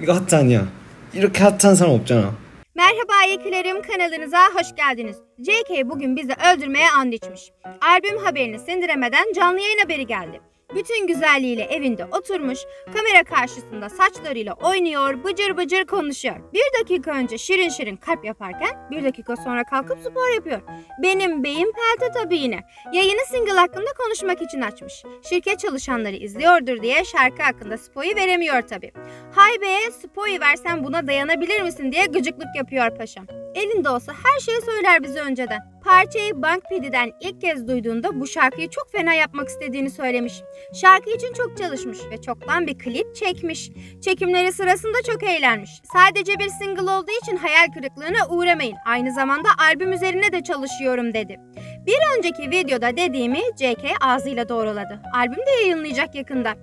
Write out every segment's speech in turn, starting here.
이거 하트 아니야. 이렇게 하트한 사람 없잖아. Merhaba Yekilerim kanalınıza hoş geldiniz. JK bugün bizi öldürmeye and içmiş. Albüm haberini sindiremeden canlı yayın haberi geldi. Bütün güzelliğiyle evinde oturmuş, kamera karşısında saçlarıyla oynuyor, bıcır bıcır konuşuyor. Bir dakika önce şirin şirin kalp yaparken bir dakika sonra kalkıp spor yapıyor. Benim beyim pelte tabii yine. Yayını single hakkında konuşmak için açmış. Şirket çalışanları izliyordur diye şarkı hakkında spoyu veremiyor tabii. Hay be spoyu versen buna dayanabilir misin diye gıcıklık yapıyor paşam. Elinde olsa her şeyi söyler bize önceden. Parçayı Bank Pedi'den ilk kez duyduğunda bu şarkıyı çok fena yapmak istediğini söylemiş. Şarkı için çok çalışmış ve çoktan bir klip çekmiş. Çekimleri sırasında çok eğlenmiş. Sadece bir single olduğu için hayal kırıklığına uğramayın. Aynı zamanda albüm üzerine de çalışıyorum dedi. Bir önceki videoda dediğimi JK ağzıyla doğruladı. Albüm de yayınlayacak yakında.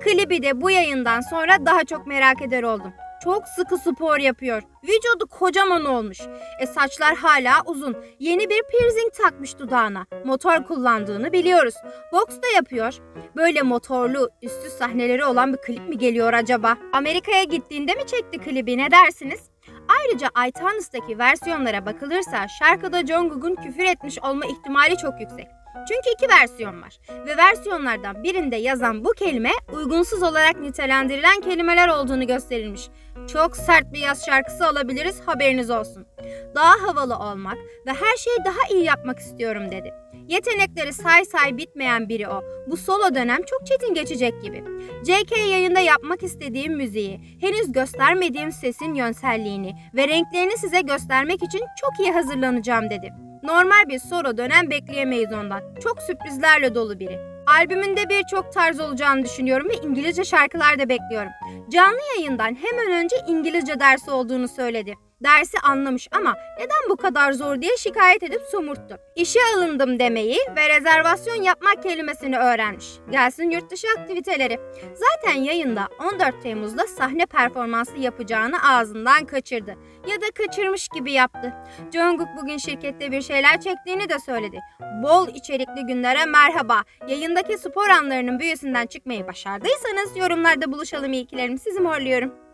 Klibi de bu yayından sonra daha çok merak eder oldum. Çok sıkı spor yapıyor. Vücudu kocaman olmuş. E saçlar hala uzun. Yeni bir piercing takmış dudağına. Motor kullandığını biliyoruz. Boks da yapıyor. Böyle motorlu, üstü sahneleri olan bir klip mi geliyor acaba? Amerika'ya gittiğinde mi çekti klibi ne dersiniz? Ayrıca iTunes'taki versiyonlara bakılırsa şarkıda Jungkook'un küfür etmiş olma ihtimali çok yüksek. Çünkü iki versiyon var ve versiyonlardan birinde yazan bu kelime uygunsuz olarak nitelendirilen kelimeler olduğunu gösterilmiş. Çok sert bir yaz şarkısı alabiliriz haberiniz olsun. Daha havalı olmak ve her şeyi daha iyi yapmak istiyorum dedi. Yetenekleri say say bitmeyen biri o. Bu solo dönem çok çetin geçecek gibi. JK yayında yapmak istediğim müziği, henüz göstermediğim sesin yönselliğini ve renklerini size göstermek için çok iyi hazırlanacağım dedi. Normal bir solo dönem bekleyemeyiz ondan. Çok sürprizlerle dolu biri. Albümünde birçok tarz olacağını düşünüyorum ve İngilizce şarkılar da bekliyorum. Canlı yayından hemen önce İngilizce dersi olduğunu söyledi. Dersi anlamış ama neden bu kadar zor diye şikayet edip somurttu. İşe alındım demeyi ve rezervasyon yapmak kelimesini öğrenmiş. Gelsin yurt dışı aktiviteleri. Zaten yayında 14 Temmuz'da sahne performansı yapacağını ağzından kaçırdı. Ya da kaçırmış gibi yaptı. Jungkook bugün şirkette bir şeyler çektiğini de söyledi. Bol içerikli günlere merhaba. Yayındaki spor anlarının büyüsünden çıkmayı başardıysanız yorumlarda buluşalım ilkilerim. Sizi morluyorum.